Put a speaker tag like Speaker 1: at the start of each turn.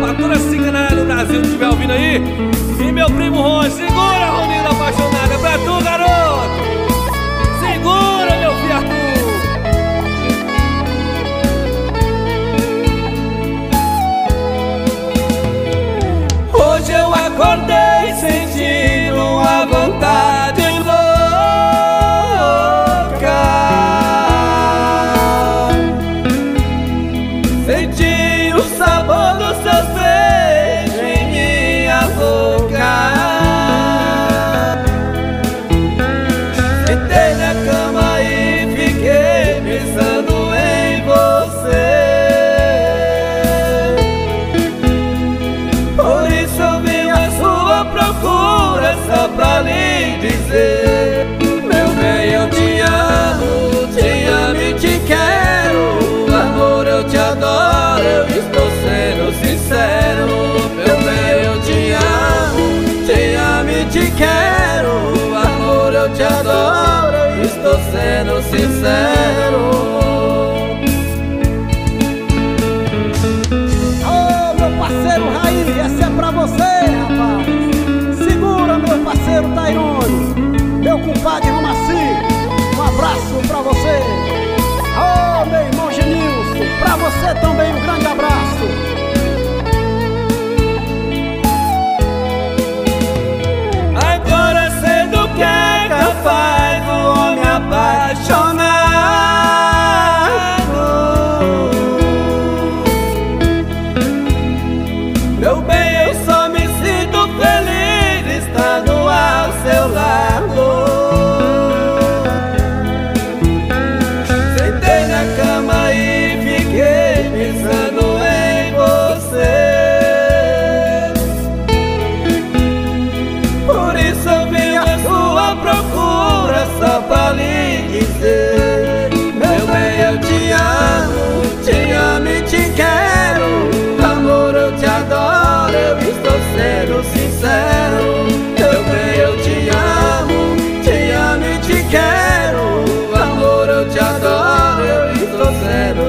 Speaker 1: pra toda cigana né, do Brasil que estiver ouvindo aí. E meu primo Ron, segura, Roninho! sincero. Oh, meu parceiro Raiz. No eu estou sendo sincero. Eu bem, eu te amo, te amo e te quero. Amor, eu te adoro, eu estou sendo